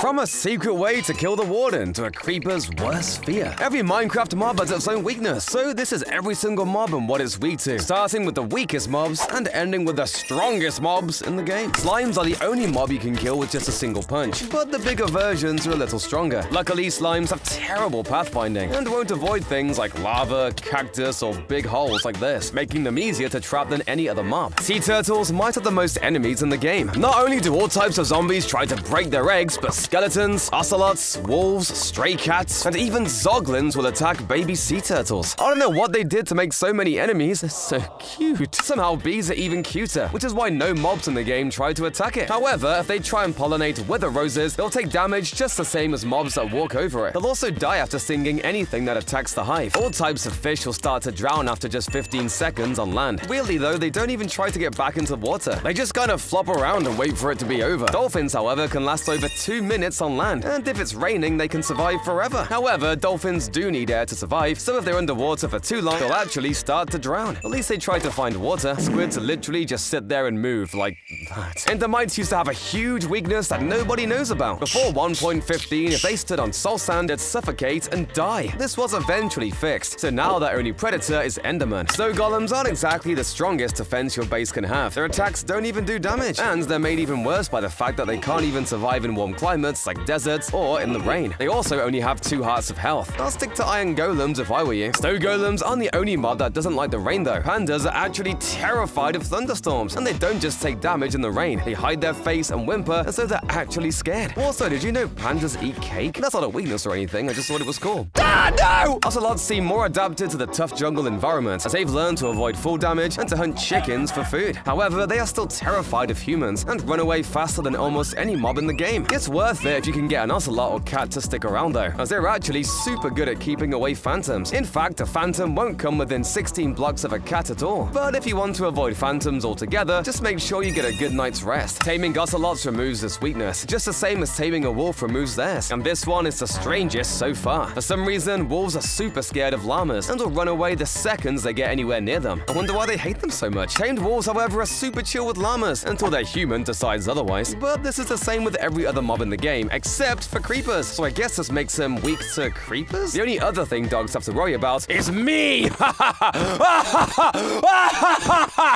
From a secret way to kill the warden to a creeper's worst fear. Every Minecraft mob has its own weakness, so this is every single mob and what it's weak to, starting with the weakest mobs and ending with the strongest mobs in the game. Slimes are the only mob you can kill with just a single punch, but the bigger versions are a little stronger. Luckily, slimes have terrible pathfinding and won't avoid things like lava, cactus, or big holes like this, making them easier to trap than any other mob. Sea turtles might have the most enemies in the game. Not only do all types of zombies try to break their eggs, but skeletons, ocelots, wolves, stray cats, and even zoglins will attack baby sea turtles. I don't know what they did to make so many enemies. They're so cute. Somehow bees are even cuter, which is why no mobs in the game try to attack it. However, if they try and pollinate wither roses, they'll take damage just the same as mobs that walk over it. They'll also die after stinging anything that attacks the hive. All types of fish will start to drown after just 15 seconds on land. Weirdly though, they don't even try to get back into water. They just kind of flop around and wait for it to be over. Dolphins, however, can last over two minutes on land, and if it's raining, they can survive forever. However, dolphins do need air to survive, so if they're underwater for too long, they'll actually start to drown. At least they try to find water. Squids literally just sit there and move like that. Endermites used to have a huge weakness that nobody knows about. Before 1.15, if they stood on soul sand, they'd suffocate and die. This was eventually fixed, so now their only predator is Enderman. Snow golems aren't exactly the strongest defense your base can have. Their attacks don't even do damage, and they're made even worse by the fact that they can't even survive in warm climates like deserts or in the rain. They also only have two hearts of health. I'll stick to iron golems if I were you. Snow golems aren't the only mob that doesn't like the rain though. Pandas are actually terrified of thunderstorms, and they don't just take damage in the rain. They hide their face and whimper, as though they're actually scared. Also, did you know pandas eat cake? That's not a weakness or anything, I just thought it was cool. Ah, no! Ocelots seem more adapted to the tough jungle environment, as they've learned to avoid fall damage and to hunt chickens for food. However, they are still terrified of humans and run away faster than almost any mob in the game. It's worth if you can get an ocelot or cat to stick around though, as they're actually super good at keeping away phantoms. In fact, a phantom won't come within 16 blocks of a cat at all. But if you want to avoid phantoms altogether, just make sure you get a good night's rest. Taming ocelots removes this weakness, just the same as taming a wolf removes theirs. And this one is the strangest so far. For some reason, wolves are super scared of llamas and will run away the seconds they get anywhere near them. I wonder why they hate them so much. Tamed wolves, however, are super chill with llamas until their human decides otherwise. But this is the same with every other mob in the game, except for creepers. So I guess this makes them weak to creepers? The only other thing dogs have to worry about is me!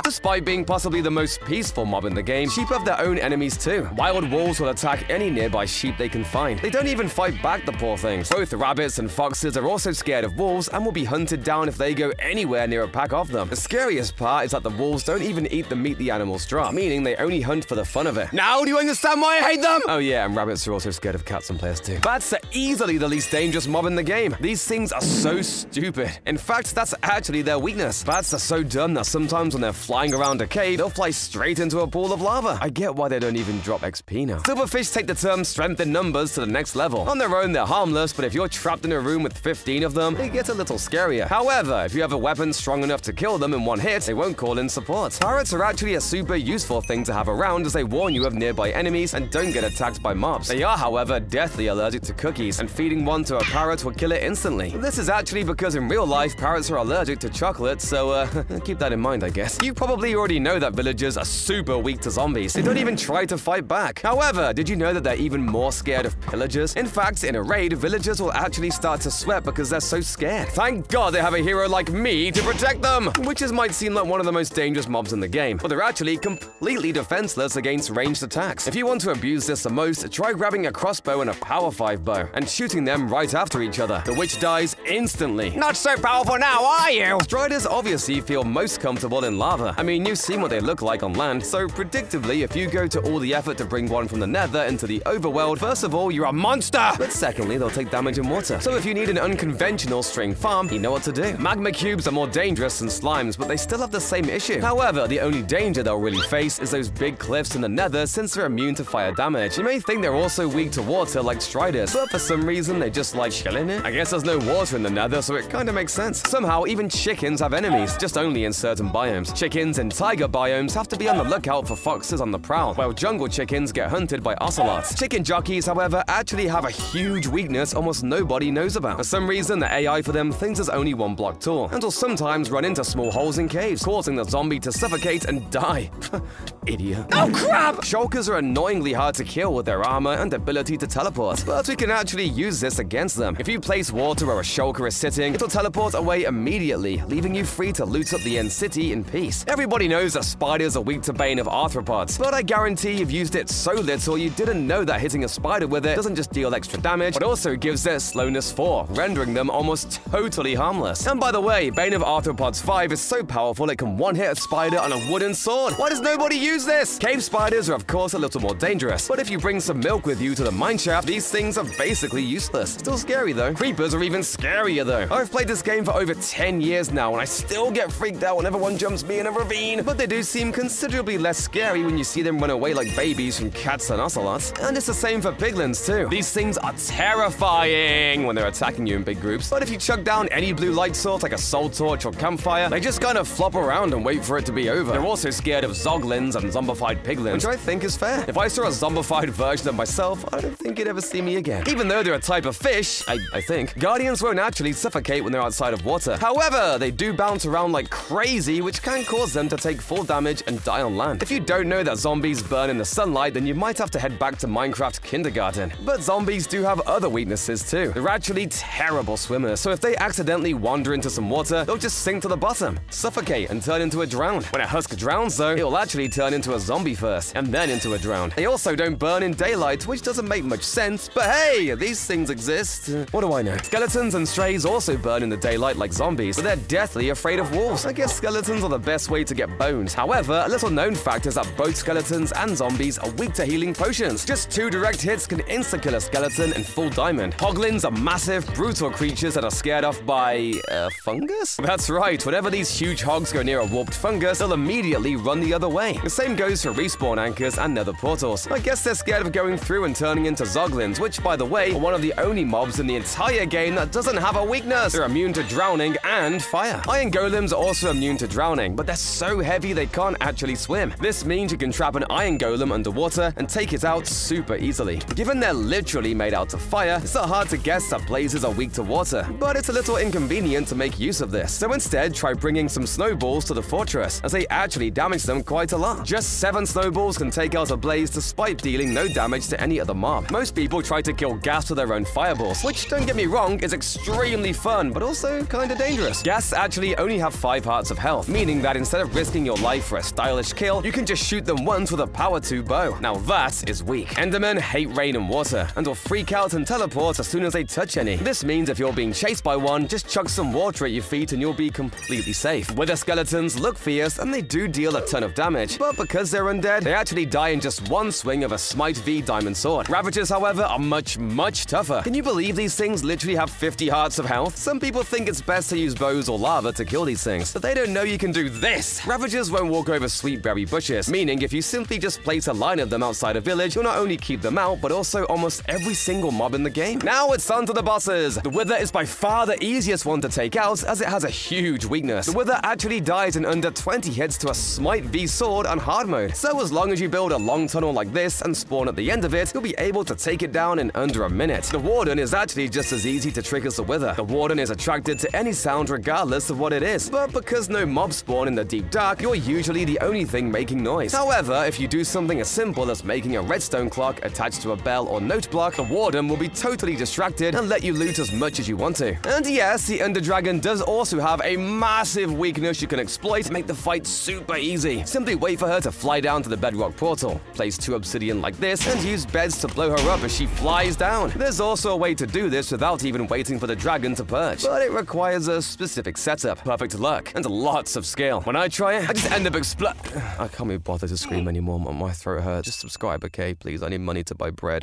Despite being possibly the most peaceful mob in the game, sheep have their own enemies too. Wild wolves will attack any nearby sheep they can find. They don't even fight back the poor things. Both rabbits and foxes are also scared of wolves and will be hunted down if they go anywhere near a pack of them. The scariest part is that the wolves don't even eat the meat the animals drop, meaning they only hunt for the fun of it. Now do you understand why I hate them? Oh yeah, and rabbits are also scared of cats and players too. Bats are easily the least dangerous mob in the game. These things are so stupid. In fact, that's actually their weakness. Bats are so dumb that sometimes when they're flying around a cave, they'll fly straight into a pool of lava. I get why they don't even drop XP now. Silverfish take the term strength in numbers to the next level. On their own, they're harmless, but if you're trapped in a room with 15 of them, it gets a little scarier. However, if you have a weapon strong enough to kill them in one hit, they won't call in support. Parrots are actually a super useful thing to have around as they warn you of nearby enemies and don't get attacked by mobs. They are, however, deathly allergic to cookies, and feeding one to a parrot will kill it instantly. This is actually because in real life, parrots are allergic to chocolate, so uh, keep that in mind, I guess. You probably already know that villagers are super weak to zombies. They don't even try to fight back. However, did you know that they're even more scared of pillagers? In fact, in a raid, villagers will actually start to sweat because they're so scared. Thank God they have a hero like me to protect them! Witches might seem like one of the most dangerous mobs in the game, but they're actually completely defenseless against ranged attacks. If you want to abuse this the most, try grabbing a crossbow and a power 5 bow and shooting them right after each other. The witch dies instantly. Not so powerful now, are you? Striders obviously feel most comfortable in lava. I mean, you've seen what they look like on land, so predictably, if you go to all the effort to bring one from the nether into the overworld, first of all, you're a monster! But secondly, they'll take damage in water. So if you need an unconventional string farm, you know what to do. Magma cubes are more dangerous than slimes, but they still have the same issue. However, the only danger they'll really face is those big cliffs in the nether since they're immune to fire damage. You may think they're also weak to water like Striders, but for some reason they just like chilling it. I guess there's no water in the nether, so it kinda makes sense. Somehow, even chickens have enemies, just only in certain biomes. Chickens in taiga biomes have to be on the lookout for foxes on the prowl, while jungle chickens get hunted by ocelots. Chicken jockeys, however, actually have a huge weakness almost nobody knows about. For some reason, the AI for them thinks there's only one block tall, and will sometimes run into small holes in caves, causing the zombie to suffocate and die. Idiot. Oh crap! Shulkers are annoyingly hard to kill with their armor and ability to teleport. But we can actually use this against them. If you place water where a shulker is sitting, it'll teleport away immediately, leaving you free to loot up the end city in peace. Everybody knows that spiders are weak to Bane of Arthropods, but I guarantee you've used it so little you didn't know that hitting a spider with it doesn't just deal extra damage, but also gives their slowness 4, rendering them almost totally harmless. And by the way, Bane of Arthropods 5 is so powerful it can one-hit a spider on a wooden sword. Why does nobody use this? Cave spiders are of course a little more dangerous, but if you bring some milk with you to the mineshaft, these things are basically useless. Still scary though. Creepers are even scarier though. I've played this game for over 10 years now, and I still get freaked out whenever one jumps me in a ravine, but they do seem considerably less scary when you see them run away like babies from cats and ocelots. And it's the same for piglins too. These things are terrifying when they're attacking you in big groups, but if you chuck down any blue light source like a soul torch or campfire, they just kind of flop around and wait for it to be over. They're also scared of zoglins and zombified piglins, which I think is fair. If I saw a zombified version of myself, I don't think you'd ever see me again. Even though they're a type of fish, I, I think, guardians won't actually suffocate when they're outside of water. However, they do bounce around like crazy, which can cause them to take fall damage and die on land. If you don't know that zombies burn in the sunlight, then you might have to head back to Minecraft kindergarten. But zombies do have other weaknesses too. They're actually terrible swimmers, so if they accidentally wander into some water, they'll just sink to the bottom, suffocate, and turn into a drowned. When a husk drowns, though, it'll actually turn into a zombie first, and then into a drowned. They also don't burn in daylight, which doesn't make much sense, but hey, these things exist. What do I know? Skeletons and strays also burn in the daylight like zombies, but they're deathly afraid of wolves. I guess skeletons are the best way to get bones. However, a little known fact is that both skeletons and zombies are weak to healing potions. Just two direct hits can insta-kill a skeleton in full diamond. Hoglins are massive, brutal creatures that are scared off by... Uh, fungus? That's right, whenever these huge hogs go near a warped fungus, they'll immediately run the other way. The same goes for respawn anchors and nether portals. I guess they're scared of going through and turning into zoglins, which, by the way, are one of the only mobs in the entire game that doesn't have a weakness. They're immune to drowning and fire. Iron golems are also immune to drowning, but they're so heavy they can't actually swim. This means you can trap an iron golem underwater and take it out super easily. Given they're literally made out of fire, it's not hard to guess that blazes are weak to water, but it's a little inconvenient to make use of this. So instead, try bringing some snowballs to the fortress, as they actually damage them quite a lot. Just seven snowballs can take out a blaze despite dealing no damage to any other mob. Most people try to kill ghasts with their own fireballs, which, don't get me wrong, is extremely fun, but also kinda dangerous. Ghasts actually only have 5 hearts of health, meaning that instead of risking your life for a stylish kill, you can just shoot them once with a power 2 bow. Now that is weak. Endermen hate rain and water, and will freak out and teleport as soon as they touch any. This means if you're being chased by one, just chuck some water at your feet and you'll be completely safe. Wither skeletons look fierce and they do deal a ton of damage, but because they're undead, they actually die in just one swing of a Smite V Diamond Sword. Ravagers, however, are much, much tougher. Can you believe these things literally have 50 hearts of health? Some people think it's best to use bows or lava to kill these things, but they don't know you can do this. Ravagers won't walk over sweet berry bushes, meaning if you simply just place a line of them outside a village, you'll not only keep them out, but also almost every single mob in the game. Now it's on to the bosses. The Wither is by far the easiest one to take out, as it has a huge weakness. The Wither actually dies in under 20 hits to a Smite V sword on hard mode, so as long as you build a long tunnel like this and spawn at the end of it, you'll be able to take it down in under a minute. The Warden is actually just as easy to trick as the Wither. The Warden is attracted to any sound regardless of what it is, but because no mobs spawn in the deep dark, you're usually the only thing making noise. However, if you do something as simple as making a redstone clock attached to a bell or note block, the Warden will be totally distracted and let you loot as much as you want to. And yes, the Ender Dragon does also have a massive weakness you can exploit to make the fight super easy. Simply wait for her to fly down to the bedrock portal, place two obsidian like this, and use beds to blow her up as she flies down. There's also a way to do this without even waiting for the dragon to perch, but it requires a specific setup, perfect luck, and lots of skill. When I try it, I just end up expl- I can't be bothered to scream anymore, my throat hurts. Just subscribe, okay, please? I need money to buy bread.